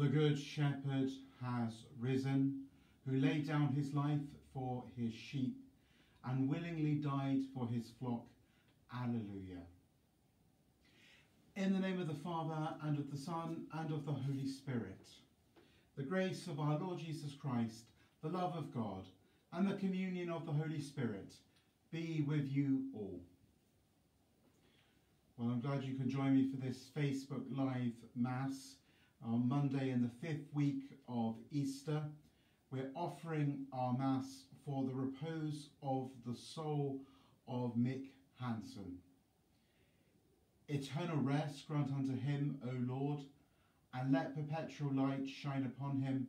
The good shepherd has risen, who laid down his life for his sheep and willingly died for his flock. Alleluia. In the name of the Father, and of the Son, and of the Holy Spirit, the grace of our Lord Jesus Christ, the love of God, and the communion of the Holy Spirit be with you all. Well, I'm glad you can join me for this Facebook Live Mass on Monday in the fifth week of Easter. We're offering our Mass for the repose of the soul of Mick Hansen. Eternal rest grant unto him, O Lord, and let perpetual light shine upon him.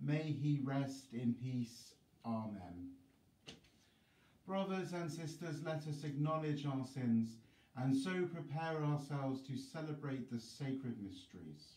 May he rest in peace. Amen. Brothers and sisters, let us acknowledge our sins and so prepare ourselves to celebrate the sacred mysteries.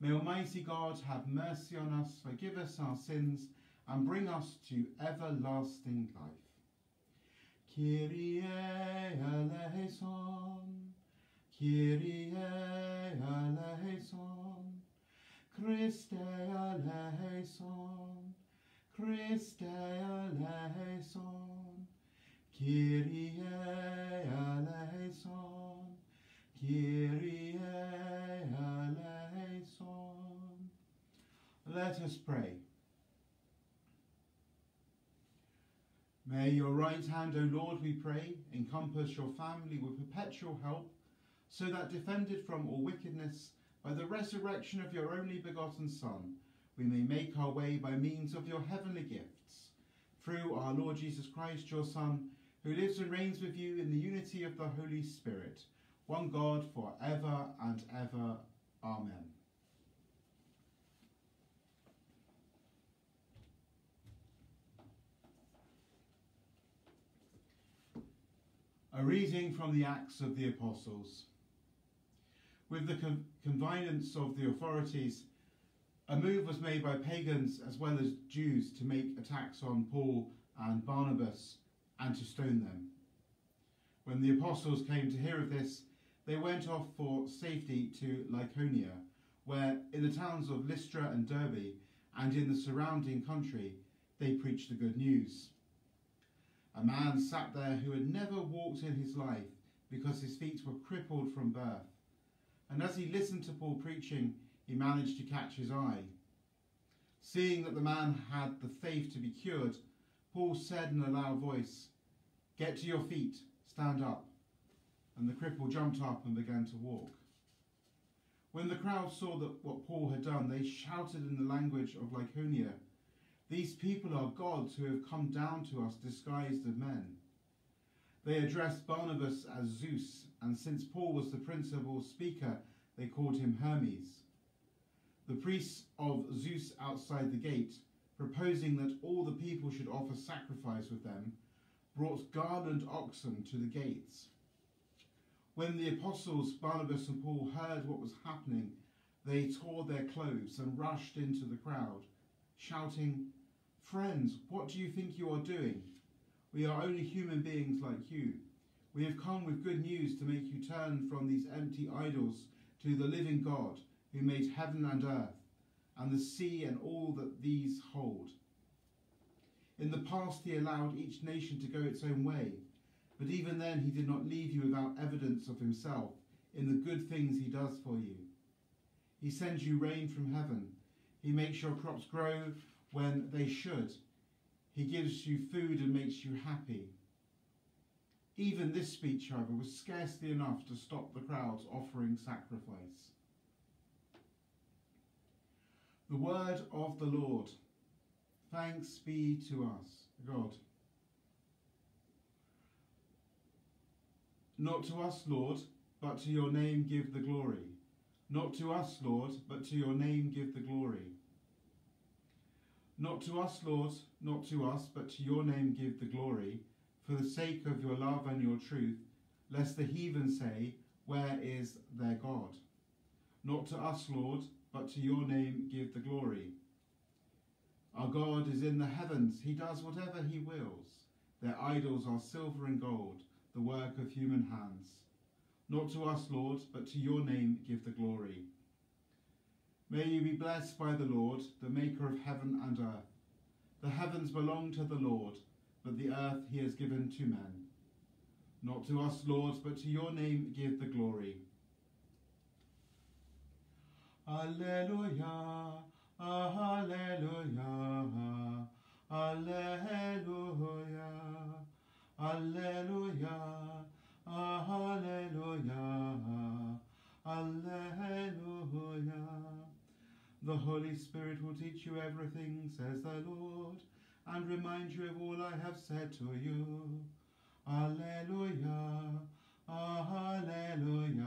May Almighty God have mercy on us, forgive us our sins, and bring us to everlasting life. Kyrie eleison, Kyrie eleison, Christe eleison, Christe eleison, Kyrie eleison, Kyrie eleison. Let us pray. May your right hand, O Lord, we pray, encompass your family with perpetual help, so that defended from all wickedness by the resurrection of your only begotten Son, we may make our way by means of your heavenly gifts. Through our Lord Jesus Christ, your Son, who lives and reigns with you in the unity of the Holy Spirit, one God for ever and ever. Amen. A reading from the Acts of the Apostles. With the con- connivance of the authorities, a move was made by pagans as well as Jews to make attacks on Paul and Barnabas and to stone them. When the apostles came to hear of this, they went off for safety to Lycaonia, where in the towns of Lystra and Derbe and in the surrounding country they preached the good news. A man sat there who had never walked in his life because his feet were crippled from birth. And as he listened to Paul preaching, he managed to catch his eye. Seeing that the man had the faith to be cured, Paul said in a loud voice, Get to your feet, stand up. And the cripple jumped up and began to walk. When the crowd saw that what Paul had done, they shouted in the language of Lycaonia, These people are gods who have come down to us disguised as men. They addressed Barnabas as Zeus, and since Paul was the principal speaker, they called him Hermes. The priests of Zeus outside the gate, proposing that all the people should offer sacrifice with them, brought garland oxen to the gates. When the apostles Barnabas and Paul heard what was happening, they tore their clothes and rushed into the crowd, shouting, Friends, what do you think you are doing? We are only human beings like you. We have come with good news to make you turn from these empty idols to the living God who made heaven and earth, and the sea and all that these hold. In the past, he allowed each nation to go its own way, but even then, he did not leave you without evidence of himself in the good things he does for you. He sends you rain from heaven. He makes your crops grow when they should. He gives you food and makes you happy. Even this speech, however, was scarcely enough to stop the crowds offering sacrifice. The word of the Lord. Thanks be to us, God. Not to us, Lord, but to your name give the glory. Not to us, Lord, but to your name give the glory. Not to us, Lord, not to us, but to your name give the glory, for the sake of your love and your truth, lest the heathen say, Where is their God? Not to us, Lord, but to your name give the glory. Our God is in the heavens, he does whatever he wills. Their idols are silver and gold, the work of human hands. Not to us, Lord, but to your name give the glory. May you be blessed by the Lord, the maker of heaven and earth. The heavens belong to the Lord, but the earth he has given to men. Not to us, Lord, but to your name give the glory. Alleluia, Alleluia, Alleluia, Alleluia, Alleluia, Alleluia. The Holy Spirit will teach you everything, says the Lord, and remind you of all I have said to you. Alleluia, Alleluia,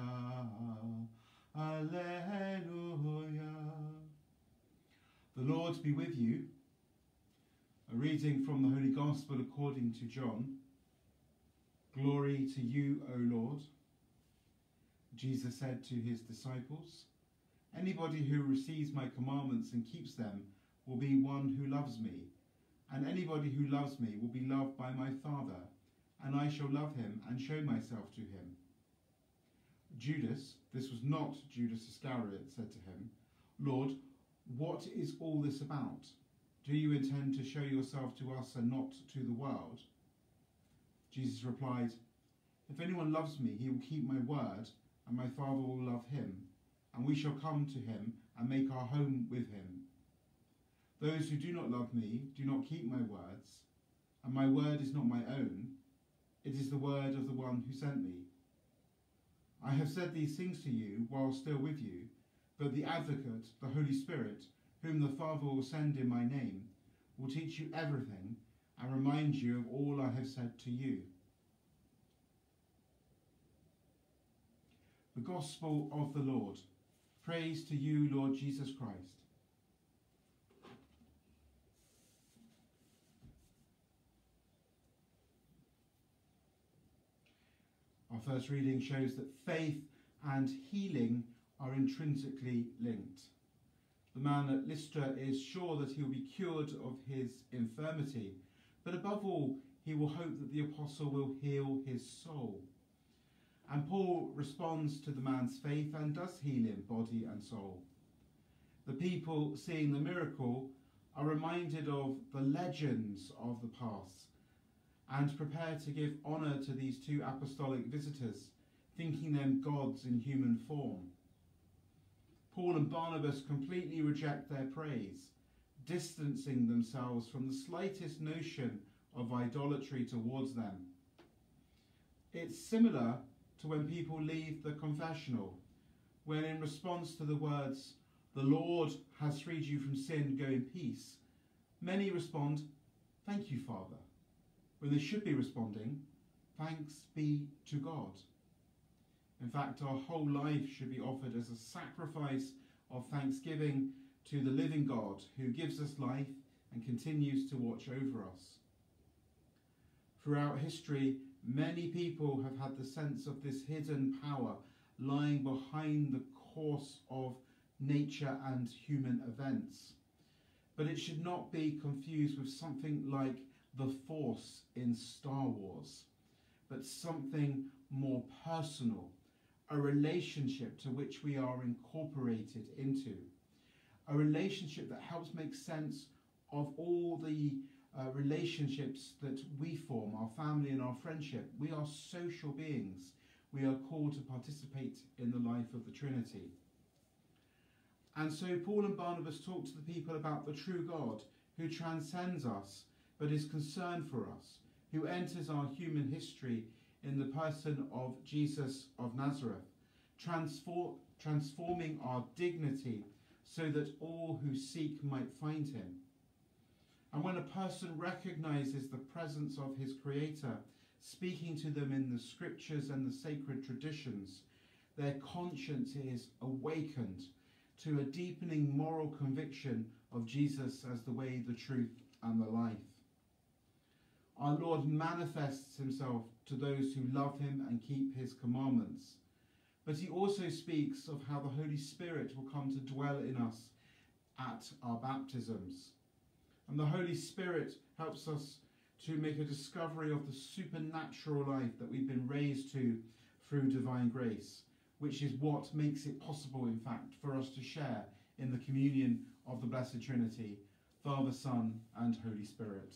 Alleluia. The Lord be with you. A reading from the Holy Gospel according to John. Glory to you, O Lord. Jesus said to his disciples, Anybody who receives my commandments and keeps them will be one who loves me, and anybody who loves me will be loved by my Father, and I shall love him and show myself to him. Judas, this was not Judas Iscariot, said to him, Lord, what is all this about? Do you intend to show yourself to us and not to the world? Jesus replied, If anyone loves me, he will keep my word, and my Father will love him, and we shall come to him and make our home with him. Those who do not love me do not keep my words, and my word is not my own, it is the word of the one who sent me. I have said these things to you while still with you, but the Advocate, the Holy Spirit, whom the Father will send in my name, will teach you everything and remind you of all I have said to you. The Gospel of the Lord. Praise to you, Lord Jesus Christ. Our first reading shows that faith and healing are intrinsically linked. The man at Lystra is sure that he will be cured of his infirmity, but above all, he will hope that the apostle will heal his soul. And Paul responds to the man's faith and does heal him, body and soul. The people seeing the miracle are reminded of the legends of the past and prepare to give honour to these two apostolic visitors, thinking them gods in human form. Paul and Barnabas completely reject their praise, distancing themselves from the slightest notion of idolatry towards them. It's similar to when people leave the confessional, when in response to the words, The Lord has freed you from sin, go in peace, many respond, Thank you, Father when they should be responding, Thanks be to God. In fact, our whole life should be offered as a sacrifice of thanksgiving to the living God who gives us life and continues to watch over us. Throughout history, many people have had the sense of this hidden power lying behind the course of nature and human events. But it should not be confused with something like the Force in Star Wars, but something more personal, a relationship to which we are incorporated into, a relationship that helps make sense of all the uh, relationships that we form, our family and our friendship. We are social beings. We are called to participate in the life of the Trinity. And so Paul and Barnabas talk to the people about the true God who transcends us but is concerned for us, who enters our human history in the person of Jesus of Nazareth, transform, transforming our dignity so that all who seek might find him. And when a person recognizes the presence of his Creator, speaking to them in the scriptures and the sacred traditions, their conscience is awakened to a deepening moral conviction of Jesus as the way, the truth, and the life. Our Lord manifests himself to those who love him and keep his commandments. But he also speaks of how the Holy Spirit will come to dwell in us at our baptisms. And the Holy Spirit helps us to make a discovery of the supernatural life that we've been raised to through divine grace, which is what makes it possible, in fact, for us to share in the communion of the Blessed Trinity, Father, Son, and Holy Spirit.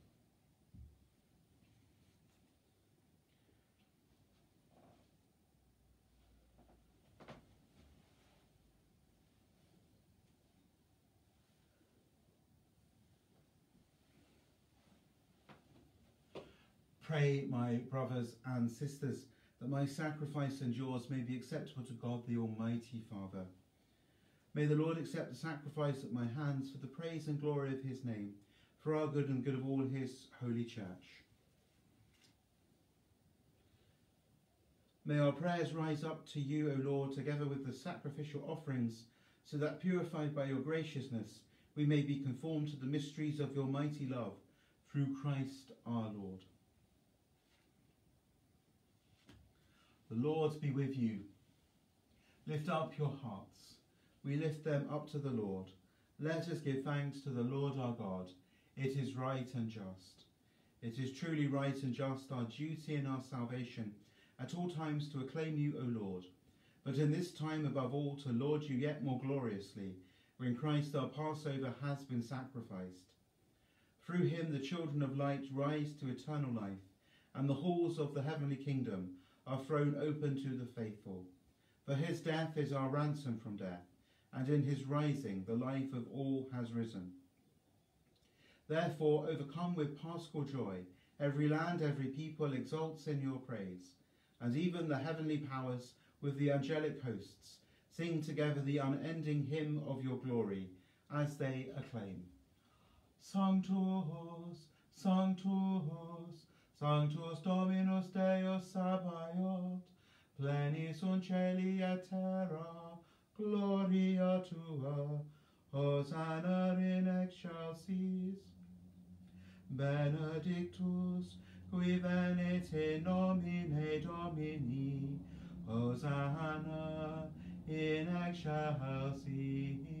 Pray, my brothers and sisters, that my sacrifice and yours may be acceptable to God the Almighty Father. May the Lord accept the sacrifice at my hands for the praise and glory of his name, for our good and good of all his holy church. May our prayers rise up to you, O Lord, together with the sacrificial offerings, so that purified by your graciousness, we may be conformed to the mysteries of your mighty love, through Christ our Lord. The Lord be with you. Lift up your hearts. We lift them up to the Lord. Let us give thanks to the Lord our God. It is right and just. It is truly right and just, our duty and our salvation, at all times to acclaim you, O Lord. But in this time above all to laud you yet more gloriously, when Christ our Passover has been sacrificed. Through him the children of light rise to eternal life, and the halls of the heavenly kingdom are thrown open to the faithful. For his death is our ransom from death, and in his rising the life of all has risen. Therefore, overcome with paschal joy, every land, every people exalts in your praise, and even the heavenly powers with the angelic hosts sing together the unending hymn of your glory as they acclaim. Sanctus, Sanctus, Sanctus Dominus Deus Sabaoth, pleni sunt celi et terra, gloria tua, Hosanna in excelsis. Benedictus, qui venit in nomine Domini, Hosanna in excelsis.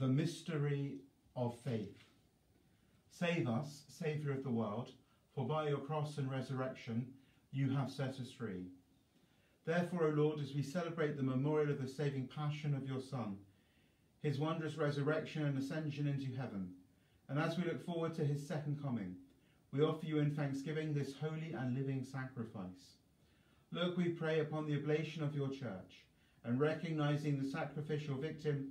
The mystery of faith. Save us, Saviour of the world, for by your cross and resurrection you have set us free. Therefore, O Lord, as we celebrate the memorial of the saving passion of your Son, his wondrous resurrection and ascension into heaven, and as we look forward to his second coming, we offer you in thanksgiving this holy and living sacrifice. Look, we pray, upon the oblation of your church, and recognizing the sacrificial victim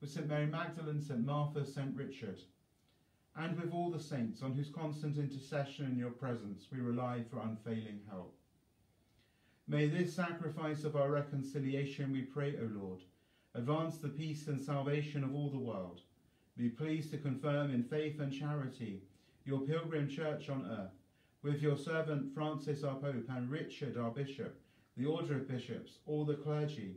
with St. Mary Magdalene, St. Martha, St. Richard, and with all the saints on whose constant intercession in your presence we rely for unfailing help. May this sacrifice of our reconciliation, we pray, O Lord, advance the peace and salvation of all the world. Be pleased to confirm in faith and charity your pilgrim church on earth, with your servant Francis our Pope and Richard our Bishop, the order of bishops, all the clergy,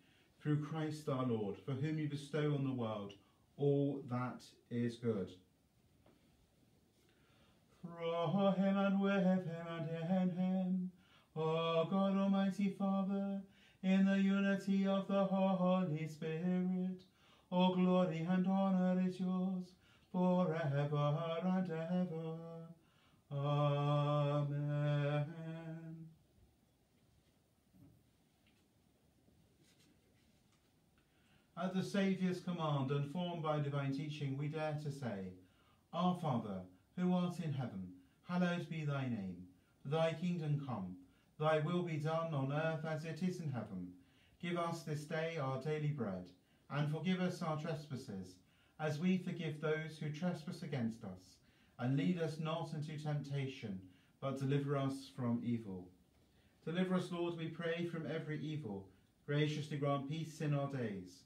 through Christ our Lord, for whom you bestow on the world all that is good. Through him and with him and in him, O God Almighty Father, in the unity of the Holy Spirit, all glory and honor is yours forever and ever. Amen. At the Saviour's command and formed by divine teaching, we dare to say, Our Father, who art in heaven, hallowed be thy name. Thy kingdom come, thy will be done on earth as it is in heaven. Give us this day our daily bread, and forgive us our trespasses, as we forgive those who trespass against us. And lead us not into temptation, but deliver us from evil. Deliver us, Lord, we pray, from every evil. Graciously grant peace in our days,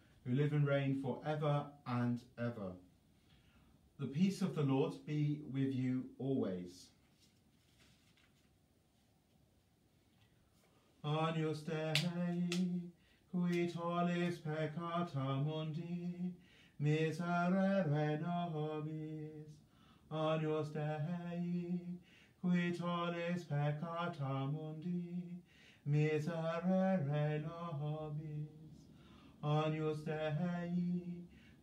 who live and reign for ever and ever. The peace of the Lord be with you always. Agnus Dei, qui tollis peccata mundi, miserere nobis. Agnus Dei, qui tollis peccata mundi, miserere nobis. Agnus Dei,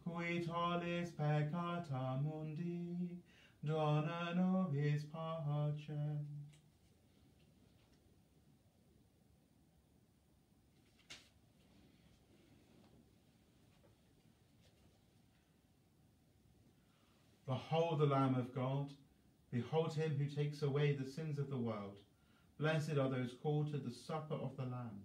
qui tollis peccata mundi, dona nobis pace. Behold the Lamb of God, behold him who takes away the sins of the world. Blessed are those called to the supper of the Lamb.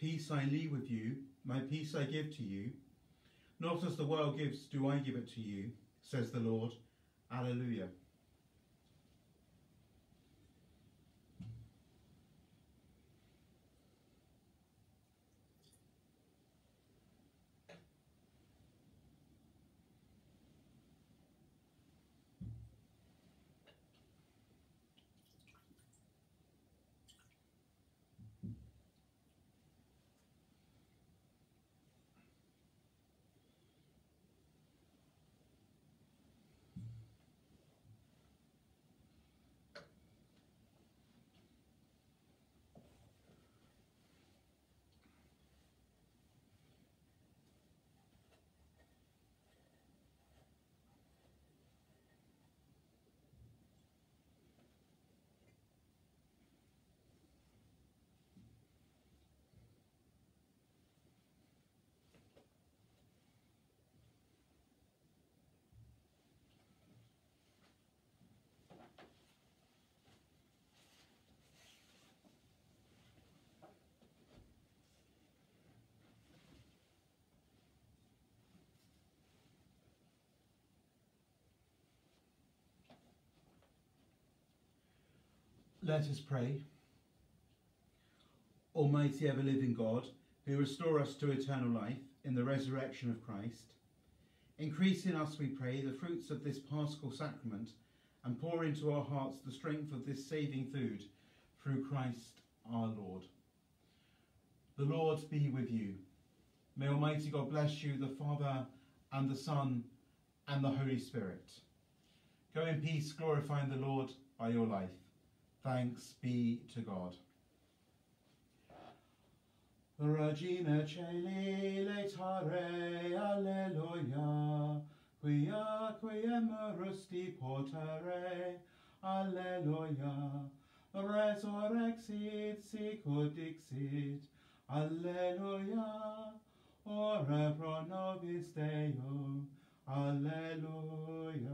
Peace I leave with you, my peace I give to you. Not as the world gives, do I give it to you, says the Lord. Alleluia. Let us pray. Almighty ever living God, who restore us to eternal life in the resurrection of Christ, increase in us, we pray, the fruits of this paschal sacrament and pour into our hearts the strength of this saving food through Christ our Lord. The Lord be with you. May Almighty God bless you, the Father and the Son and the Holy Spirit. Go in peace, glorifying the Lord by your life. Thanks be to God. Regina Caeli letare, alleluia, quia quia rusti potere, alleluia, resurrexit sicut dixit, alleluia, ora pro nobis Deum, alleluia.